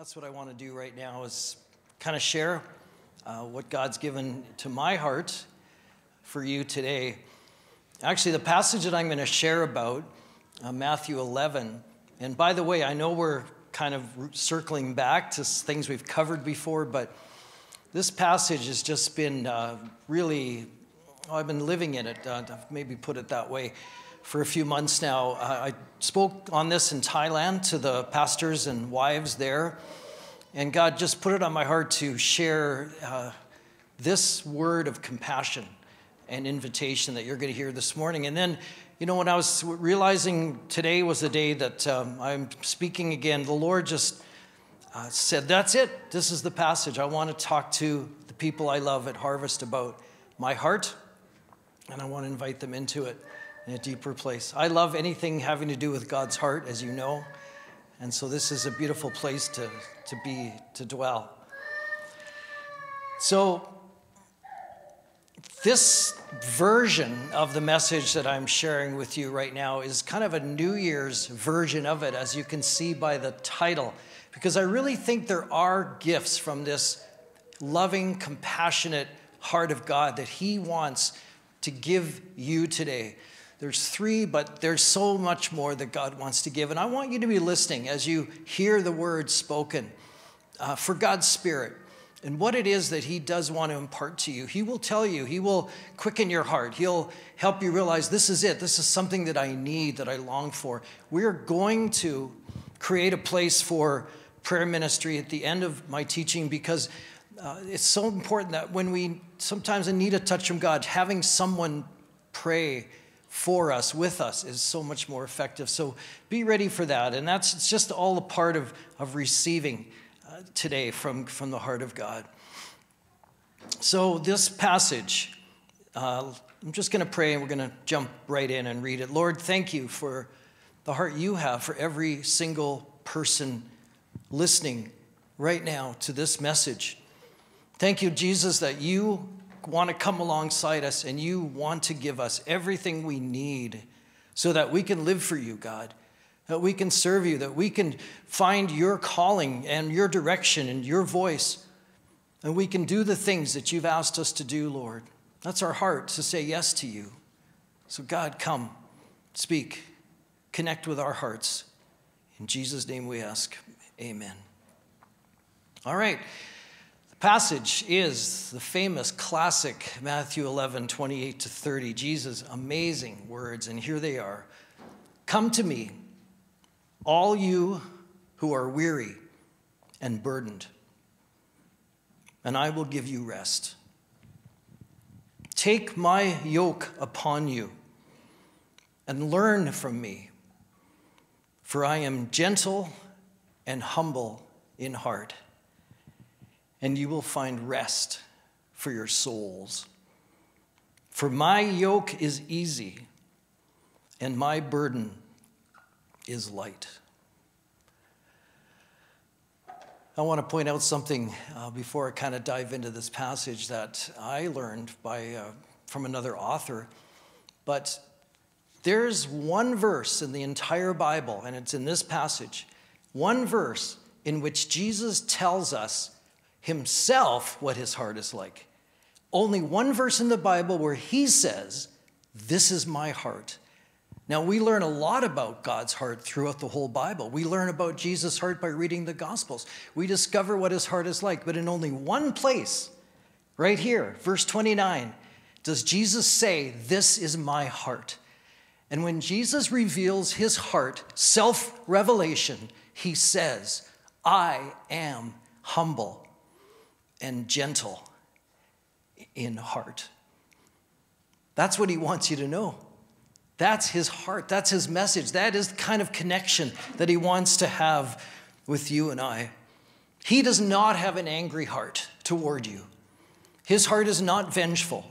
That's what I want to do right now is kind of share uh, what God's given to my heart for you today. Actually, the passage that I'm going to share about, uh, Matthew 11, and by the way, I know we're kind of circling back to things we've covered before, but this passage has just been uh, really, oh, I've been living in it, uh, maybe put it that way, for a few months now. Uh, I spoke on this in Thailand to the pastors and wives there. And God just put it on my heart to share uh, this word of compassion and invitation that you're going to hear this morning. And then, you know, when I was realizing today was the day that um, I'm speaking again, the Lord just uh, said, That's it. This is the passage. I want to talk to the people I love at Harvest about my heart, and I want to invite them into it in a deeper place. I love anything having to do with God's heart, as you know. And so this is a beautiful place to, to be, to dwell. So, this version of the message that I'm sharing with you right now is kind of a New Year's version of it, as you can see by the title, because I really think there are gifts from this loving, compassionate heart of God that He wants to give you today. There's three, but there's so much more that God wants to give. And I want you to be listening as you hear the words spoken uh, for God's Spirit and what it is that He does want to impart to you. He will tell you, He will quicken your heart, He'll help you realize this is it. This is something that I need, that I long for. We're going to create a place for prayer ministry at the end of my teaching because uh, it's so important that when we sometimes need a touch from God, having someone pray for us, with us, is so much more effective. So be ready for that. And that's it's just all a part of, of receiving uh, today from, from the heart of God. So, this passage, uh, I'm just going to pray and we're going to jump right in and read it. Lord, thank you for the heart you have for every single person listening right now to this message. Thank you, Jesus, that you want to come alongside us and you want to give us everything we need so that we can live for you, God, that we can serve you, that we can find your calling and your direction and your voice, and we can do the things that you've asked us to do, Lord. That's our heart to say yes to you. So, God, come, speak, connect with our hearts. In Jesus' name we ask, amen. All right passage is the famous classic Matthew 11, 28 to 30. Jesus' amazing words, and here they are Come to me, all you who are weary and burdened, and I will give you rest. Take my yoke upon you and learn from me, for I am gentle and humble in heart and you will find rest for your souls. For my yoke is easy, and my burden is light. I want to point out something uh, before I kind of dive into this passage that I learned by, uh, from another author. But there's one verse in the entire Bible, and it's in this passage, one verse in which Jesus tells us himself what his heart is like. Only one verse in the Bible where he says, This is my heart. Now, we learn a lot about God's heart throughout the whole Bible. We learn about Jesus' heart by reading the Gospels. We discover what his heart is like, but in only one place, right here, verse 29, does Jesus say, This is my heart. And when Jesus reveals his heart, self revelation, he says, I am humble and gentle in heart. That's what he wants you to know. That's his heart. That's his message. That is the kind of connection that he wants to have with you and I. He does not have an angry heart toward you. His heart is not vengeful.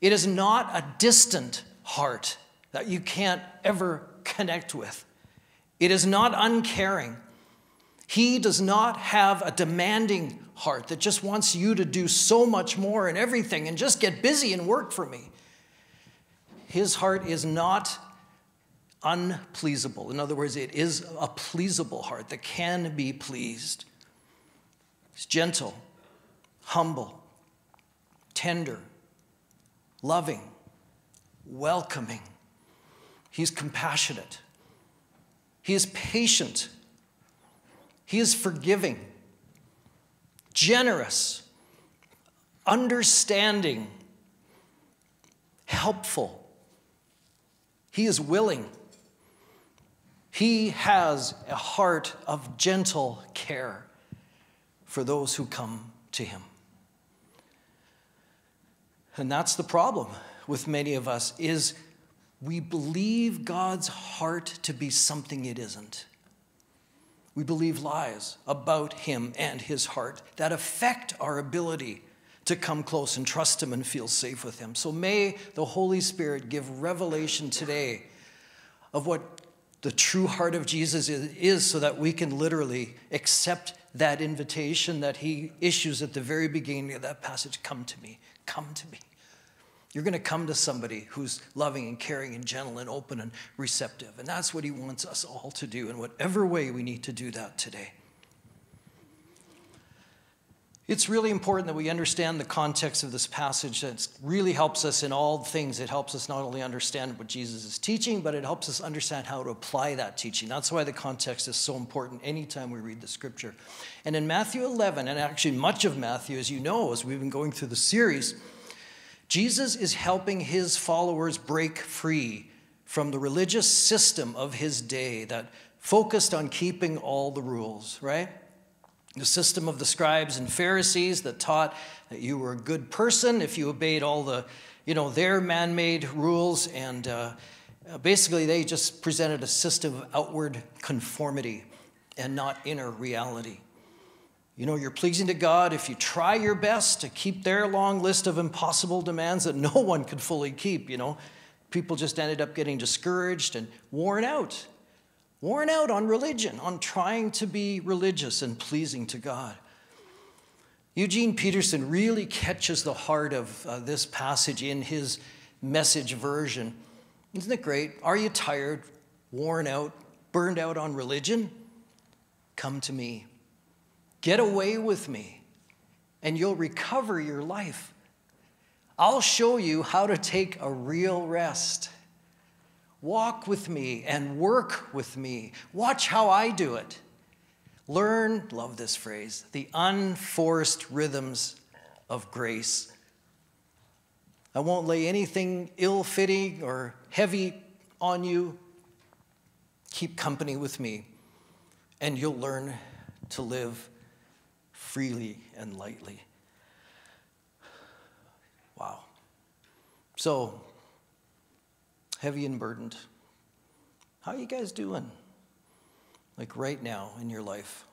It is not a distant heart that you can't ever connect with. It is not uncaring. He does not have a demanding heart that just wants you to do so much more and everything and just get busy and work for me. His heart is not unpleasable. In other words, it is a pleasable heart that can be pleased. He's gentle, humble, tender, loving, welcoming. He's compassionate. He is patient. He is forgiving, generous, understanding, helpful. He is willing. He has a heart of gentle care for those who come to him. And that's the problem with many of us is we believe God's heart to be something it isn't. We believe lies about him and his heart that affect our ability to come close and trust him and feel safe with him. So may the Holy Spirit give revelation today of what the true heart of Jesus is, so that we can literally accept that invitation that he issues at the very beginning of that passage come to me, come to me. You're going to come to somebody who's loving and caring and gentle and open and receptive. And that's what he wants us all to do in whatever way we need to do that today. It's really important that we understand the context of this passage. It really helps us in all things. It helps us not only understand what Jesus is teaching, but it helps us understand how to apply that teaching. That's why the context is so important anytime we read the scripture. And in Matthew 11, and actually much of Matthew, as you know, as we've been going through the series, Jesus is helping his followers break free from the religious system of his day that focused on keeping all the rules, right? the system of the scribes and Pharisees that taught that you were a good person if you obeyed all the, you know, their man-made rules, and uh, basically they just presented a system of outward conformity and not inner reality. You know, you're pleasing to God if you try your best to keep their long list of impossible demands that no one could fully keep, you know. People just ended up getting discouraged and worn out worn out on religion, on trying to be religious and pleasing to God. Eugene Peterson really catches the heart of uh, this passage in his message version. Isn't it great? Are you tired, worn out, burned out on religion? Come to me. Get away with me, and you'll recover your life. I'll show you how to take a real rest. Walk with me and work with me. Watch how I do it. Learn, love this phrase, the unforced rhythms of grace. I won't lay anything ill fitting or heavy on you. Keep company with me, and you'll learn to live freely and lightly. Wow. So, heavy and burdened. How are you guys doing? Like right now in your life?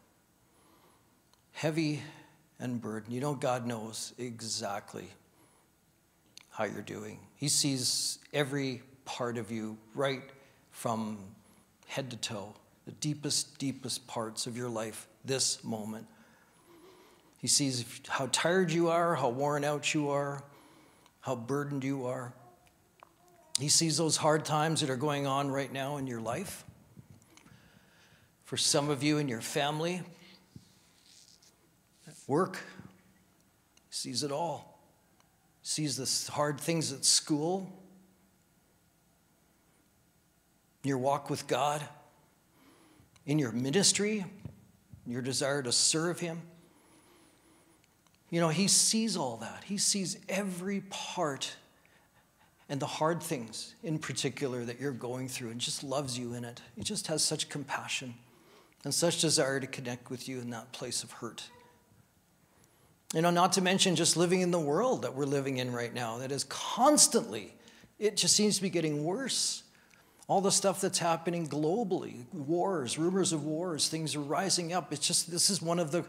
Heavy and burdened. You know, God knows exactly how you're doing. He sees every part of you right from head to toe, the deepest, deepest parts of your life this moment. He sees how tired you are, how worn out you are, how burdened you are. He sees those hard times that are going on right now in your life. For some of you in your family, work, he sees it all. He sees the hard things at school, your walk with God, in your ministry, your desire to serve Him. You know, He sees all that. He sees every part and the hard things in particular that you're going through and just loves you in it. He just has such compassion and such desire to connect with you in that place of hurt. You know, not to mention just living in the world that we're living in right now that is constantly, it just seems to be getting worse. All the stuff that's happening globally, wars, rumors of wars, things are rising up. It's just, this is one of the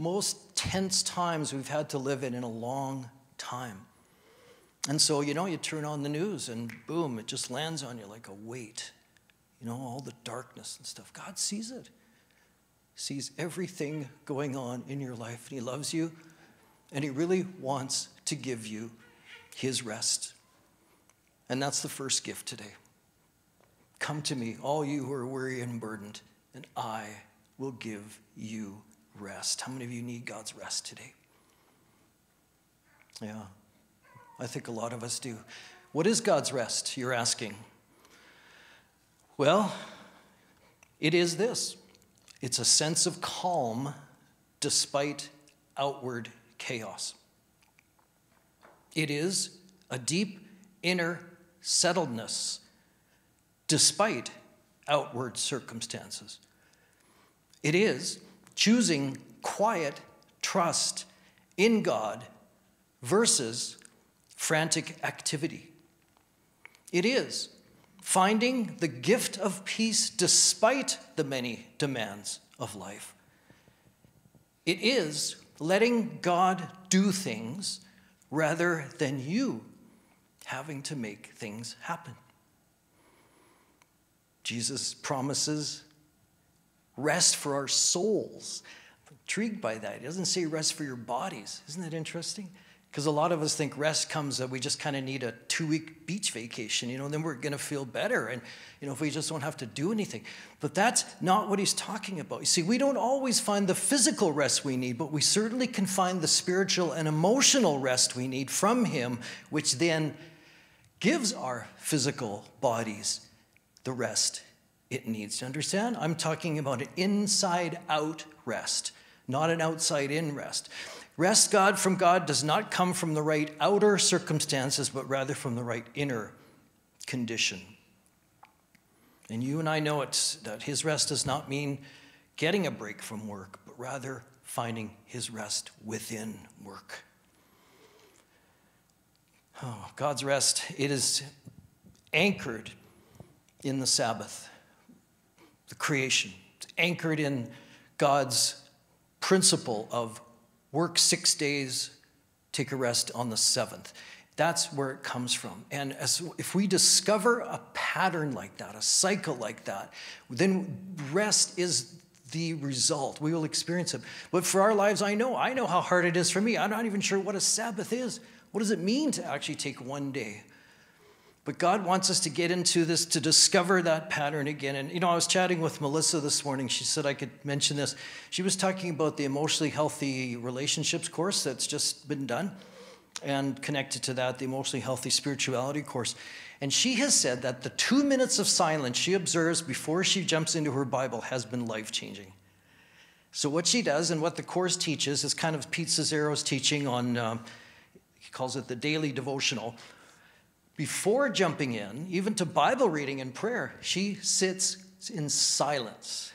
most tense times we've had to live in in a long time. And so, you know, you turn on the news and boom, it just lands on you like a weight. You know, all the darkness and stuff. God sees it, sees everything going on in your life, and He loves you, and He really wants to give you His rest. And that's the first gift today. Come to me, all you who are weary and burdened, and I will give you rest. How many of you need God's rest today? Yeah, I think a lot of us do. What is God's rest, you're asking? Well, it is this it's a sense of calm despite outward chaos. It is a deep inner settledness despite outward circumstances. It is choosing quiet trust in God versus frantic activity. It is finding the gift of peace despite the many demands of life. It is letting God do things rather than you having to make things happen. Jesus promises rest for our souls. I'm intrigued by that. He doesn't say rest for your bodies. Isn't that interesting? Because a lot of us think rest comes that we just kind of need a two week beach vacation, you know, and then we're going to feel better. And, you know, if we just don't have to do anything. But that's not what he's talking about. You see, we don't always find the physical rest we need, but we certainly can find the spiritual and emotional rest we need from him, which then gives our physical bodies the rest it needs. To understand? I'm talking about an inside out rest, not an outside in rest. Rest God from God does not come from the right outer circumstances, but rather from the right inner condition. And you and I know it that his rest does not mean getting a break from work, but rather finding his rest within work. Oh, God's rest, it is anchored in the Sabbath, the creation. It's anchored in God's principle of work six days, take a rest on the seventh. That's where it comes from. And as, if we discover a pattern like that, a cycle like that, then rest is the result. We will experience it. But for our lives, I know, I know how hard it is for me. I'm not even sure what a Sabbath is. What does it mean to actually take one day? But God wants us to get into this to discover that pattern again. And, you know, I was chatting with Melissa this morning. She said I could mention this. She was talking about the emotionally healthy relationships course that's just been done, and connected to that, the emotionally healthy spirituality course. And she has said that the two minutes of silence she observes before she jumps into her Bible has been life changing. So, what she does and what the course teaches is kind of Pete Scazzero's teaching on, um, he calls it the daily devotional before jumping in, even to Bible reading and prayer, she sits in silence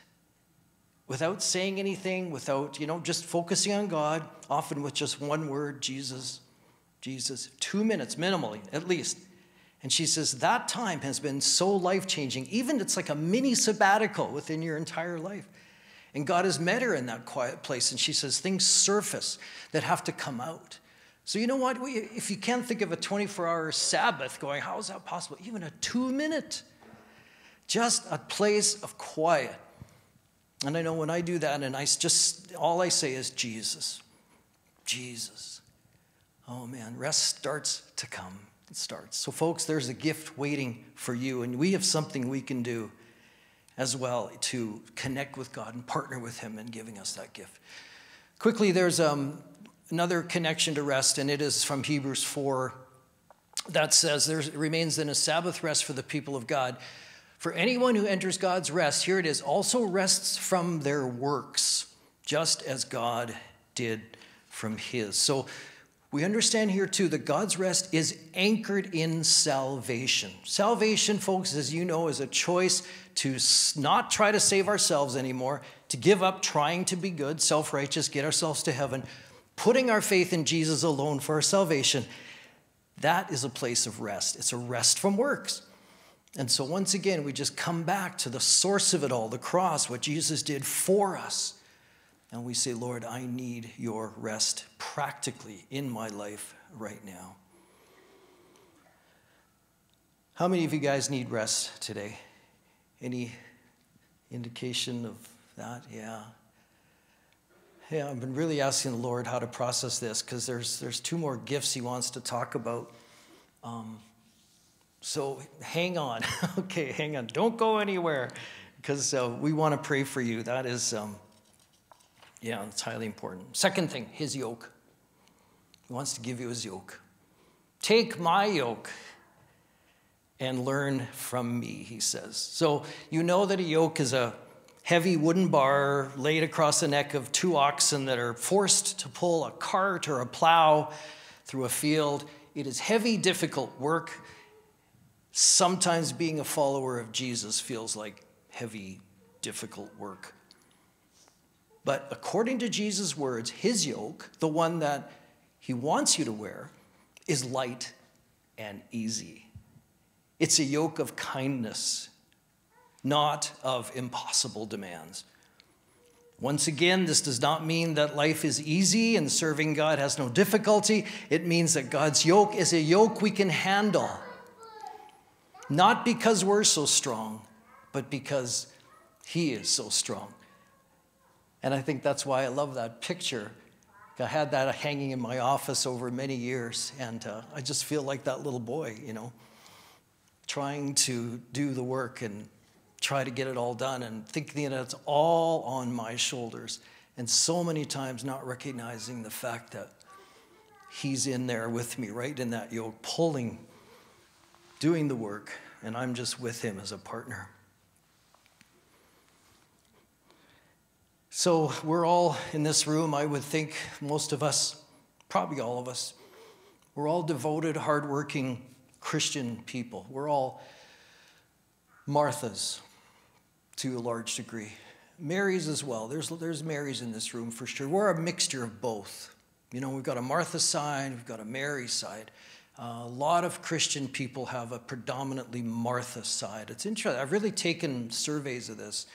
without saying anything, without, you know, just focusing on God, often with just one word Jesus, Jesus, two minutes minimally, at least. And she says that time has been so life changing. Even it's like a mini sabbatical within your entire life. And God has met her in that quiet place. And she says things surface that have to come out. So, you know what? We, if you can't think of a 24 hour Sabbath going, how is that possible? Even a two minute, just a place of quiet. And I know when I do that, and I just, all I say is Jesus, Jesus. Oh man, rest starts to come. It starts. So, folks, there's a gift waiting for you, and we have something we can do as well to connect with God and partner with Him in giving us that gift. Quickly, there's um, another connection to rest, and it is from Hebrews 4 that says there remains then a Sabbath rest for the people of God. For anyone who enters God's rest, here it is, also rests from their works, just as God did from his. So we understand here too that God's rest is anchored in salvation. Salvation, folks, as you know, is a choice to not try to save ourselves anymore, to give up trying to be good, self righteous, get ourselves to heaven, putting our faith in Jesus alone for our salvation, that is a place of rest. It's a rest from works. And so, once again, we just come back to the source of it all, the cross, what Jesus did for us. And we say, Lord, I need your rest practically in my life right now. How many of you guys need rest today? Any indication of that? Yeah. Yeah, I've been really asking the Lord how to process this because there's, there's two more gifts He wants to talk about. Um, So hang on. okay, hang on. Don't go anywhere because uh, we want to pray for you. That is, um, yeah, it's highly important. Second thing, his yoke. He wants to give you his yoke. Take my yoke and learn from me, he says. So you know that a yoke is a heavy wooden bar laid across the neck of two oxen that are forced to pull a cart or a plow through a field. It is heavy, difficult work. Sometimes being a follower of Jesus feels like heavy, difficult work. But according to Jesus' words, his yoke, the one that he wants you to wear, is light and easy. It's a yoke of kindness, not of impossible demands. Once again, this does not mean that life is easy and serving God has no difficulty. It means that God's yoke is a yoke we can handle. Not because we're so strong, but because He is so strong. And I think that's why I love that picture. I had that hanging in my office over many years, and uh, I just feel like that little boy, you know trying to do the work and try to get it all done and thinking that it's all on my shoulders. And so many times not recognizing the fact that He's in there with me, right in that yoke, pulling, doing the work, and I'm just with Him as a partner. So we're all in this room, I would think, most of us, probably all of us, we're all devoted, hardworking Christian people. We're all Marthas to a large degree. Marys as well. There's, there's Marys in this room for sure. We're a mixture of both. You know, we've got a Martha side, we've got a Mary side. Uh, a lot of Christian people have a predominantly Martha side. It's interesting. I've really taken surveys of this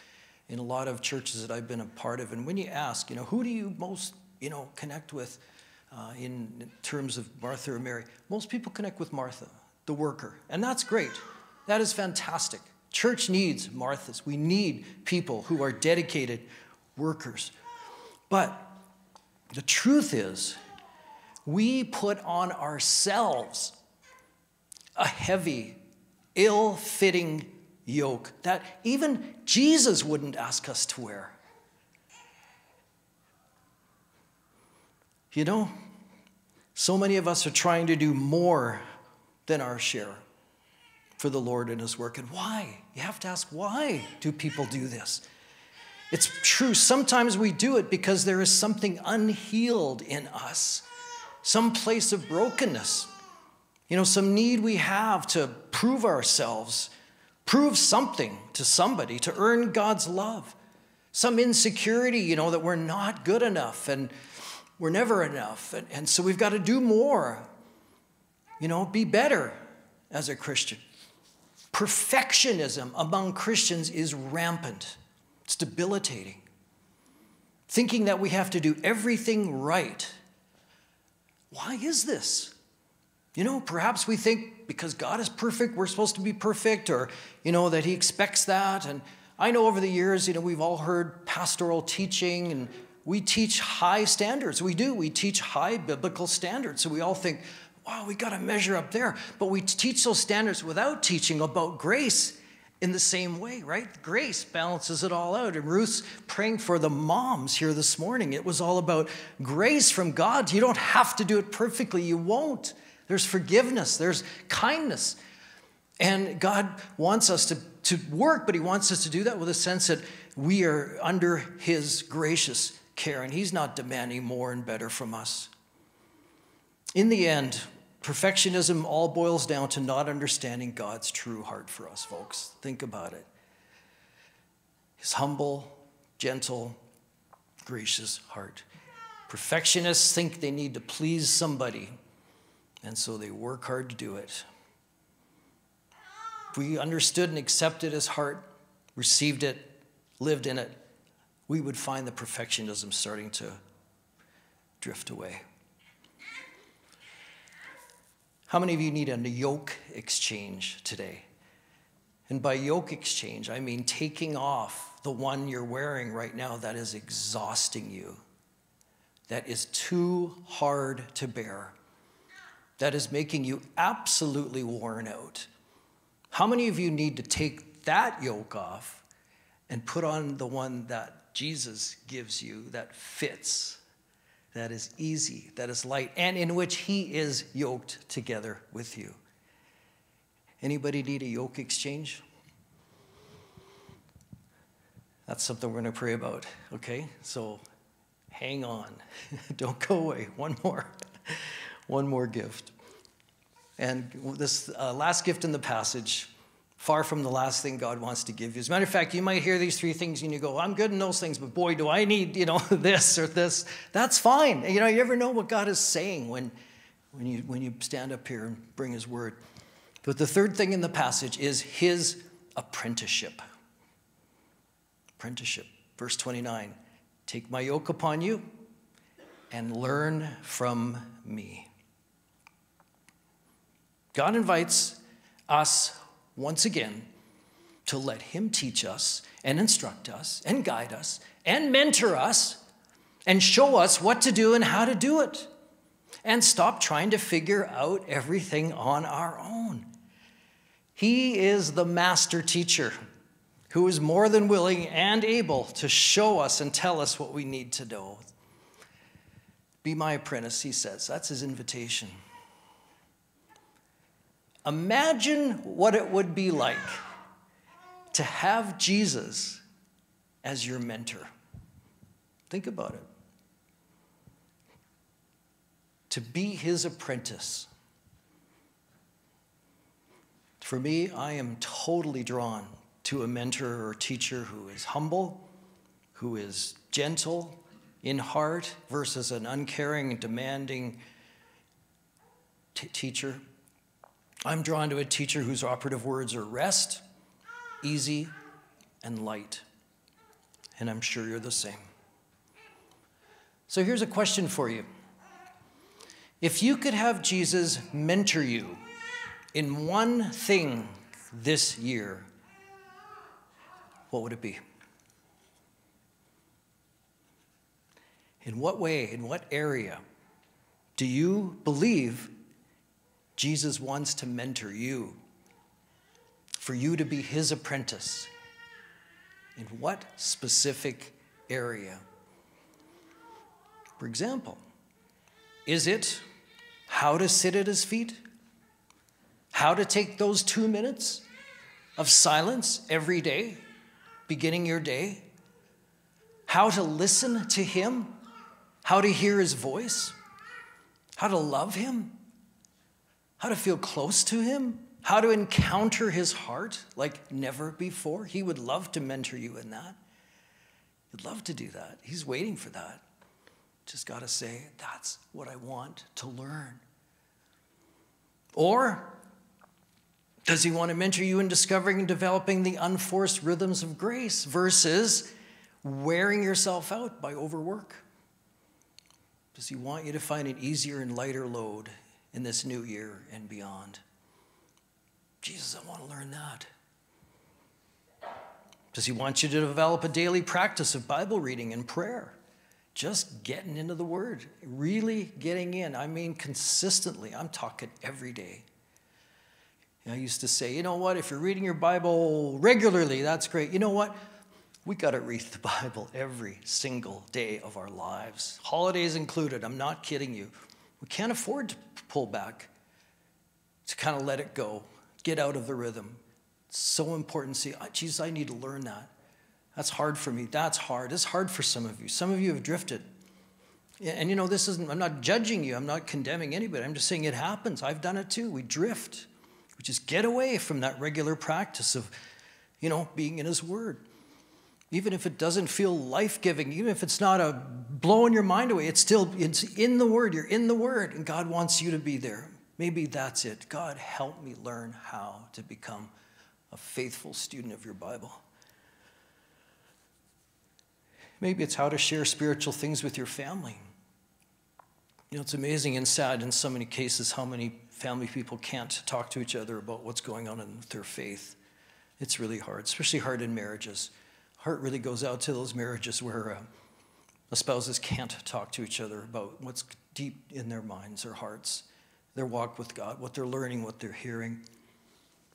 in a lot of churches that I've been a part of. And when you ask, you know, who do you most, you know, connect with uh, in terms of Martha or Mary? Most people connect with Martha the worker. And that's great. That is fantastic. Church needs Marthas. We need people who are dedicated workers. But the truth is, we put on ourselves a heavy, ill fitting yoke that even Jesus wouldn't ask us to wear. You know, so many of us are trying to do more than our share for the Lord and His work. And why? You have to ask, why do people do this? It's true, sometimes we do it because there is something unhealed in us, some place of brokenness, you know, some need we have to prove ourselves, prove something to somebody, to earn God's love, some insecurity, you know, that we're not good enough and we're never enough. And, and so we've got to do more you know, be better as a Christian. Perfectionism among Christians is rampant, it's debilitating. Thinking that we have to do everything right. Why is this? You know, perhaps we think because God is perfect, we're supposed to be perfect, or, you know, that He expects that. And I know over the years, you know, we've all heard pastoral teaching and we teach high standards. We do. We teach high biblical standards. So we all think, wow, we got to measure up there. But we teach those standards without teaching about grace in the same way, right? Grace balances it all out. And Ruth's praying for the moms here this morning. It was all about grace from God. You don't have to do it perfectly, you won't. There's forgiveness, there's kindness. And God wants us to, to work, but He wants us to do that with a sense that we are under His gracious care, and He's not demanding more and better from us. In the end, perfectionism all boils down to not understanding God's true heart for us, folks. Think about it. His humble, gentle, gracious heart. Perfectionists think they need to please somebody, and so they work hard to do it. If we understood and accepted his heart, received it, lived in it, we would find the perfectionism starting to drift away. How many of you need a yoke exchange today? And by yoke exchange, I mean taking off the one you're wearing right now that is exhausting you, that is too hard to bear, that is making you absolutely worn out. How many of you need to take that yoke off and put on the one that Jesus gives you that fits, that is easy, that is light, and in which he is yoked together with you? Anybody need a yoke exchange? That's something we're going to pray about, okay? So hang on. Don't go away. One more. One more gift. And this uh, last gift in the passage, far from the last thing God wants to give you. As a matter of fact, you might hear these three things and you go, I'm good in those things, but boy, do I need, you know, this or this. That's fine. You know, you never know what God is saying when, when, you, when you stand up here and bring his word. But the third thing in the passage is his apprenticeship. Apprenticeship. Verse 29 Take my yoke upon you and learn from me. God invites us once again to let Him teach us and instruct us and guide us and mentor us and show us what to do and how to do it. And stop trying to figure out everything on our own. He is the master teacher who is more than willing and able to show us and tell us what we need to know. Be my apprentice, he says. That's his invitation. Imagine what it would be like to have Jesus as your mentor. Think about it. To be his apprentice. For me, I am totally drawn to a mentor or teacher who is humble, who is gentle in heart, versus an uncaring and demanding t- teacher. I'm drawn to a teacher whose operative words are rest, easy, and light. And I'm sure you're the same. So here's a question for you. If you could have Jesus mentor you in one thing this year, what would it be? In what way, in what area do you believe Jesus wants to mentor you? For you to be his apprentice? In what specific area? For example, is it how to sit at his feet? How to take those two minutes of silence every day? beginning your day, how to listen to Him, how to hear His voice, how to love Him, how to feel close to Him, how to encounter His heart like never before. He would love to mentor you in that. He'd love to do that. He's waiting for that. Just got to say, that's what I want to learn. Or does he want to mentor you in discovering and developing the unforced rhythms of grace versus wearing yourself out by overwork? Does he want you to find an easier and lighter load in this new year and beyond? Jesus, I want to learn that. Does he want you to develop a daily practice of Bible reading and prayer? Just getting into the Word, really getting in. I mean, consistently. I'm talking every day. I used to say, you know what, if you're reading your Bible regularly, that's great. You know what? We got to read the Bible every single day of our lives, holidays included. I'm not kidding you. We can't afford to pull back, to kind of let it go, get out of the rhythm. It's so important. See, Jesus, I need to learn that. That's hard for me. That's hard. It's hard for some of you. Some of you have drifted. And you know, this isn't, I'm not judging you, I'm not condemning anybody. I'm just saying it happens. I've done it too. We drift. We just get away from that regular practice of, you know, being in His Word. Even if it doesn't feel life giving, even if it's not a blowing your mind away, it's still it's in the Word. You're in the Word, and God wants you to be there. Maybe that's it. God, help me learn how to become a faithful student of your Bible. Maybe it's how to share spiritual things with your family. You know, it's amazing and sad in so many cases how many family people can't talk to each other about what's going on in their faith. It's really hard, especially hard in marriages. Heart really goes out to those marriages where uh, spouses can't talk to each other about what's deep in their minds or hearts, their walk with God, what they're learning, what they're hearing.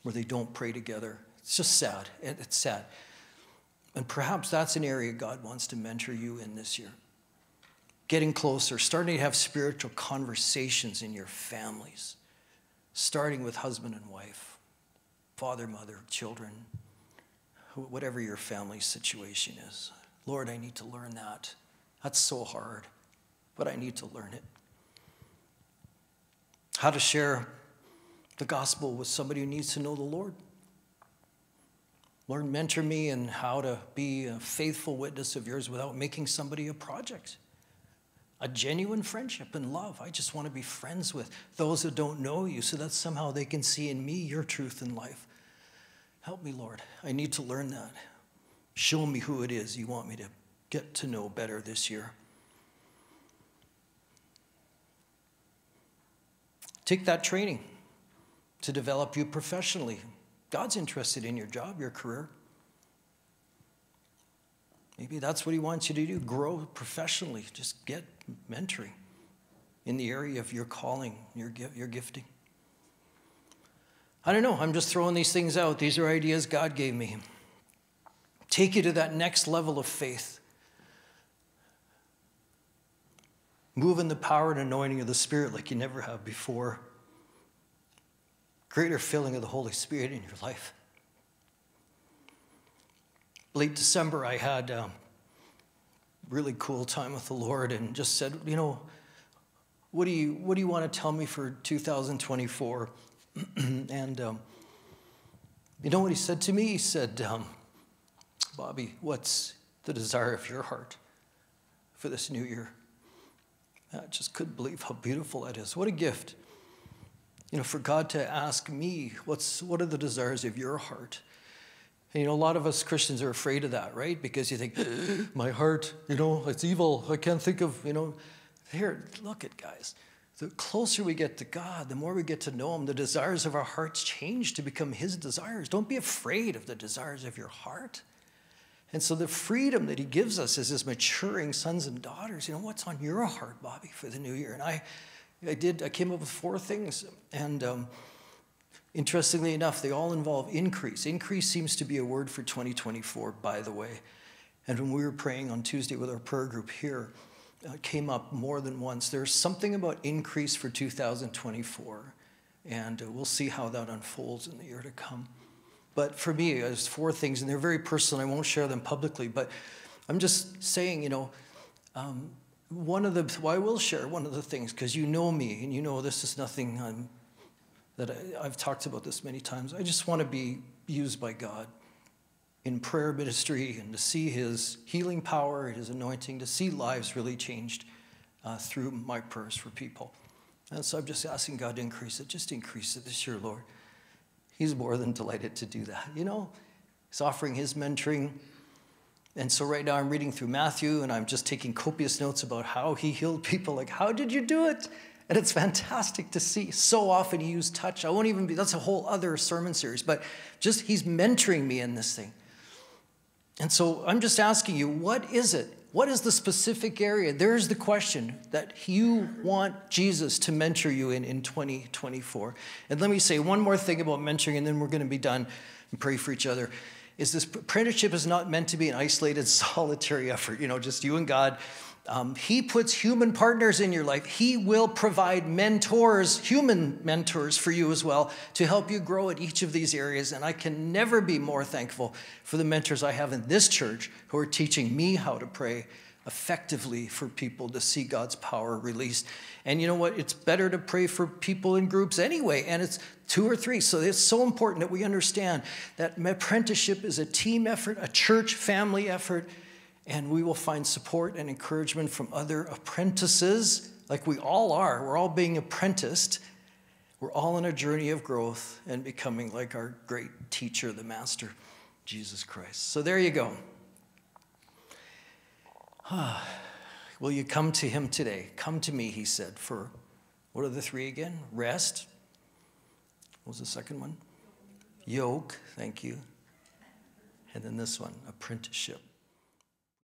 where they don't pray together. It's just sad. It's sad. And perhaps that's an area God wants to mentor you in this year. Getting closer, starting to have spiritual conversations in your families, starting with husband and wife, father, mother, children, whatever your family situation is. Lord, I need to learn that. That's so hard, but I need to learn it. How to share the gospel with somebody who needs to know the Lord. Lord, mentor me in how to be a faithful witness of yours without making somebody a project. A genuine friendship and love. I just want to be friends with those that don't know you so that somehow they can see in me your truth in life. Help me, Lord. I need to learn that. Show me who it is you want me to get to know better this year. Take that training to develop you professionally. God's interested in your job, your career. Maybe that's what He wants you to do grow professionally, just get mentoring in the area of your calling, your, your gifting. I don't know, I'm just throwing these things out. These are ideas God gave me. Take you to that next level of faith. Move in the power and anointing of the Spirit like you never have before greater filling of the Holy Spirit in your life. Late December, I had a really cool time with the Lord and just said, you know, what do you, what do you want to tell me for 2024? and um, you know what he said to me? He said, um, Bobby, what's the desire of your heart for this new year? I just couldn't believe how beautiful that is. What a gift you know, for God to ask me, what's, what are the desires of your heart? And, you know, a lot of us Christians are afraid of that, right? Because you think, my heart, you know, it's evil. I can't think of, you know. Here, look at guys. The closer we get to God, the more we get to know Him, the desires of our hearts change to become His desires. Don't be afraid of the desires of your heart. And so the freedom that He gives us as His maturing sons and daughters, you know, what's on your heart, Bobby, for the new year? And I, I did, I came up with four things. And um, interestingly enough, they all involve increase. Increase seems to be a word for 2024, by the way. And when we were praying on Tuesday with our prayer group here, came up more than once. There's something about increase for 2024. And uh, we'll see how that unfolds in the year to come. But for me, there's four things, and they're very personal. I won't share them publicly, but I'm just saying, you know, um, one of the, well, I will share one of the things because you know me and you know this is nothing I'm, that I, I've talked about this many times. I just want to be used by God in prayer ministry and to see his healing power, his anointing, to see lives really changed uh, through my prayers for people. And so I'm just asking God to increase it. Just increase it this year, Lord. He's more than delighted to do that. You know, he's offering his mentoring and so right now I'm reading through Matthew and I'm just taking copious notes about how he healed people. Like, how did you do it? And it's fantastic to see. So often he used touch. I won't even be, that's a whole other sermon series, but just he's mentoring me in this thing. And so I'm just asking you, what is it? What is the specific area? There's the question that you want Jesus to mentor you in in 2024. And let me say one more thing about mentoring, and then we're going to be done and pray for each other is this apprenticeship is not meant to be an isolated, solitary effort, you know, just you and God. Um, he puts human partners in your life. He will provide mentors, human mentors for you as well, to help you grow at each of these areas. And I can never be more thankful for the mentors I have in this church who are teaching me how to pray effectively for people to see God's power released. And you know what? It's better to pray for people in groups anyway, and it's two or three. So it's so important that we understand that apprenticeship is a team effort, a church family effort, and we will find support and encouragement from other apprentices, like we all are. We're all being apprenticed. We're all on a journey of growth and becoming like our great teacher, the Master, Jesus Christ. So there you go. Will you come to him today? Come to me, he said, for what are the three again? Rest. What was the second one? Yoke, thank you. And then this one, apprenticeship.